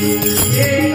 Yeah.